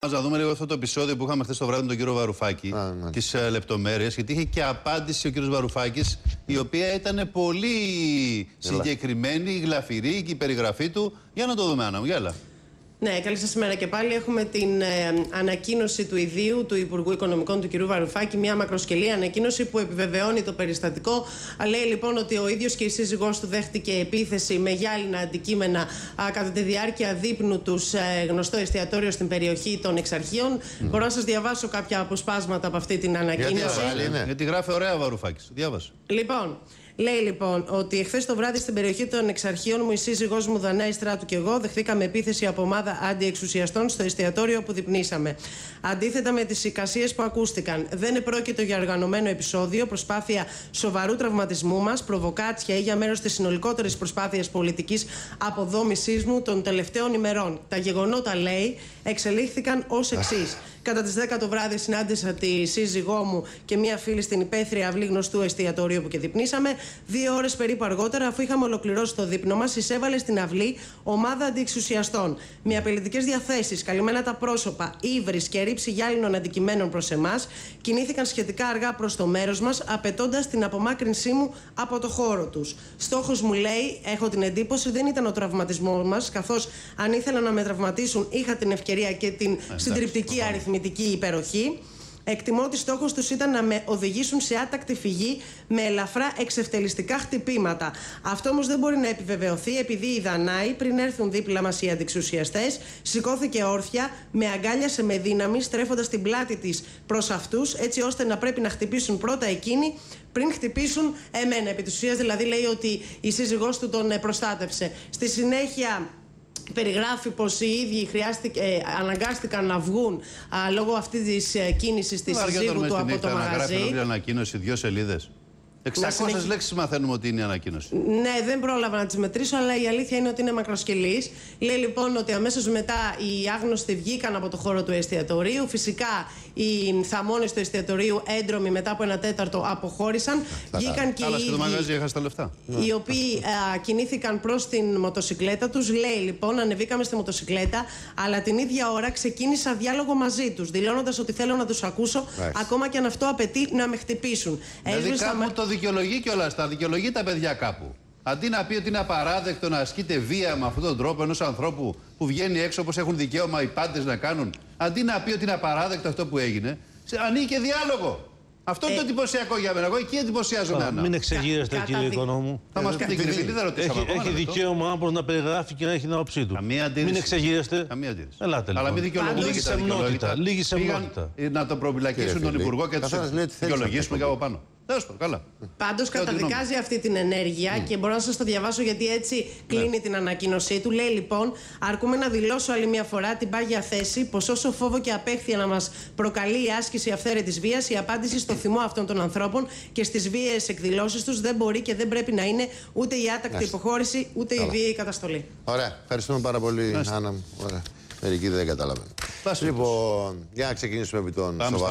Ας να δούμε λίγο αυτό το επεισόδιο που είχαμε χθες το βράδυ με τον κύριο Βαρουφάκη, Α, ναι. τις ε, λεπτομέρειες, γιατί είχε και απάντηση ο κύριος Βαρουφάκης, η οποία ήταν πολύ συγκεκριμένη, γλαφυρή και η περιγραφή του. Για να το δούμε, Άννα μου, γέλα. Ναι, καλή σας ημέρα και πάλι. Έχουμε την ε, ανακοίνωση του ιδίου του Υπουργού Οικονομικών του κ. Βαρουφάκη, μια μακροσκελή ανακοίνωση που επιβεβαιώνει το περιστατικό. Λέει λοιπόν ότι ο ίδιος και η σύζυγός του δέχτηκε επίθεση με γυάλινα αντικείμενα α, κατά τη διάρκεια δείπνου τους ε, γνωστό εστιατόριο στην περιοχή των Εξαρχείων. Μπορώ να σας διαβάσω κάποια αποσπάσματα από αυτή την ανακοίνωση; διαβάζει, είναι. Γιατί γράφει ωραία ο Βαρουφάκης. Διάβασε. Λοιπόν, λέει λοιπόν ότι εχθές το βράδυ στην περιοχή των Εξαρχείων μου η σύζυγός μου Δανάη Στράτου και εγώ δεχθήκαμε επίθεση από ομάδα αντιεξουσιαστών στο εστιατόριο που διπνήσαμε. Αντίθετα με τις εικασίες που ακούστηκαν, δεν επρόκειτο για οργανωμένο επεισόδιο, προσπάθεια σοβαρού τραυματισμού μας, προβοκάτσια ή για μέρος της συνολικότερης προσπάθειας πολιτικής αποδόμησής μου των τελευταίων ημερών. Τα γεγονότα, λέει, εξελίχθηκαν ως εξής. Κατά τις 10 το βράδυ συνάντησα τη σύζυγό μου και μία φίλη στην υπαίθρια αυλή γνωστού εστιατορίου που και διπνήσαμε. Δύο ώρες περίπου αργότερα, αφού είχαμε ολοκληρώσει το δείπνο μας, εισέβαλε στην αυλή ομάδα αντιεξουσιαστών. Με απειλητικές διαθέσεις, καλυμμένα τα πρόσωπα, ύβρις και ρήψη γυάλινων αντικειμένων προς εμάς, κινήθηκαν σχετικά αργά προς το μέρος μας, απαιτώντας την απομάκρυνσή μου από το χώρο τους. Στόχος μου λέει, έχω την εντύπωση, δεν ήταν ο τραυματισμός μας, καθώς αν ήθελαν να με τραυματίσουν, είχα την ευκαιρία και την συντριπτική αριθμητική υπεροχή. Εκτιμώ ότι στόχος τους ήταν να με οδηγήσουν σε άτακτη φυγή με ελαφρά εξευτελιστικά χτυπήματα. Αυτό όμως δεν μπορεί να επιβεβαιωθεί επειδή η Δανάη, πριν έρθουν δίπλα μας οι αντιξουσιαστές, σηκώθηκε όρθια, με αγκάλιασε με δύναμη, στρέφοντας την πλάτη της προς αυτούς, έτσι ώστε να πρέπει να χτυπήσουν πρώτα εκείνοι πριν χτυπήσουν εμένα. Επί της ουσίας, δηλαδή λέει ότι η σύζυγός του τον ε, προστάτευσε. Στη συνέχεια περιγράφει πως οι ίδιοι χρειάστηκε, ε, αναγκάστηκαν να βγουν α, λόγω αυτής της ε, κίνησης της Αργότερα συζύγου μέσα του στη από το νύχτα να γράφει μαγαζί. ολόκληρη ανακοίνωση, δύο σελίδες. 600 συνεχι- λέξεις μαθαίνουμε ότι είναι η ανακοίνωση. Ναι, δεν πρόλαβα να τις μετρήσω, αλλά η αλήθεια είναι ότι είναι μακροσκελής. Λέει λοιπόν ότι αμέσως μετά οι άγνωστοι βγήκαν από το χώρο του εστιατορίου. Φυσικά οι θαμώνες του εστιατορίου έντρομοι μετά από ένα τέταρτο αποχώρησαν. Βγήκαν και Αλλά οι και το ίδιοι μαγαζί έχασε τα λεφτά. οι οποίοι α, κινήθηκαν προς την μοτοσυκλέτα τους. Λέει λοιπόν, ανεβήκαμε στη μοτοσυκλέτα, αλλά την ίδια ώρα ξεκίνησα διάλογο μαζί τους, δηλώνοντας ότι θέλω να τους ακούσω, Εντάξει. ακόμα και αν αυτό απαιτεί να με χτυπήσουν. Δηλαδή Έσβησα κάπου με- το δικαιολογεί κιόλας. Τα δικαιολογεί τα παιδιά κάπου. Αντί να πει ότι είναι απαράδεκτο να ασκείται βία με αυτόν τον τρόπο ενός ανθρώπου που βγαίνει έξω όπως έχουν δικαίωμα οι πάντες να κάνουν, αντί να πει ότι είναι απαράδεκτο αυτό που έγινε, σε- ανοίγει και διάλογο. Αυτό είναι το εντυπωσιακό για μένα. Εγώ εκεί εντυπωσιάζομαι. Άννα. Μην εξεγείρεστε, Κα- κύριε κατά δι- Οικονόμου. Θα μας πείτε, κύριε Φίλη, δεν ρωτήσαμε Έχει, ακόμα. έχει ένα λεπτό. δικαίωμα άνθρωπος να περιγράφει και να έχει την άποψή του. Καμία αντίρρηση. Μην εξεγείρεστε. Καμία αντίρρηση. Ελάτε λοιπόν. Αλλά μην δικαιολογούνται Λίγη και τα σεμνότητα. δικαιολόγητα. Λίγη Πήγαν, σεμνότητα. ε, Να τον προπυλακίσουν Κύριε τον Φίλη, Υπουργό και τους καθένας λέει τι θέλει δικαιολογήσουμε να και πει. από πάνω. Τέλος πάντων, καλά. Πάντως Και ό,τι καταδικάζει αυτή την ενέργεια και μπορώ να σας το διαβάσω γιατί έτσι κλείνει την ανακοίνωσή του. Λέει λοιπόν: Αρκούμε να δηλώσω άλλη μια φορά την πάγια θέση πως όσο φόβο και απέχθεια να μας προκαλεί η άσκηση αυθαίρετης βίας, η απάντηση στο θυμό αυτών των ανθρώπων και στις βίαιες εκδηλώσεις τους δεν μπορεί και δεν πρέπει να είναι ούτε η άτακτη Μάλιστα. υποχώρηση ούτε η Καλά. βίαιη καταστολή. Ωραία. Ευχαριστούμε πάρα πολύ, Άννα μου. Ωραία. Μερικοί δεν καταλαβαίνουν. Φτάστε. Λοιπόν, για να ξεκινήσουμε επί των Πάμε στα σοβαρών.